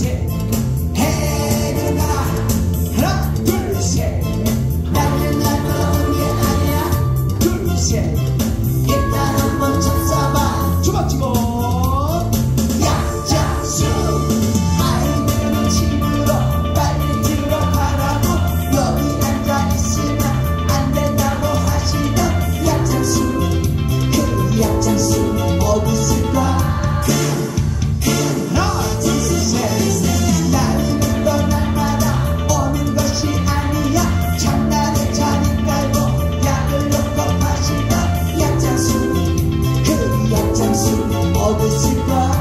hit. desse plano.